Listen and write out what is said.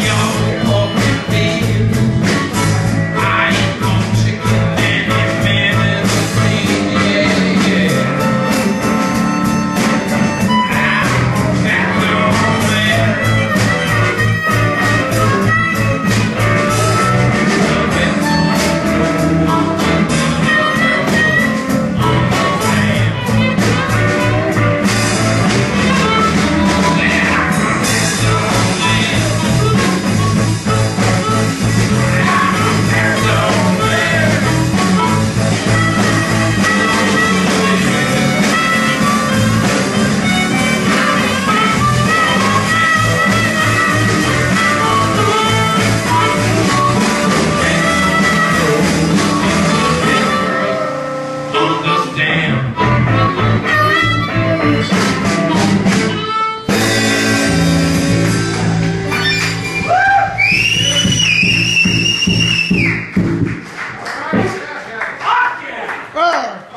young. は。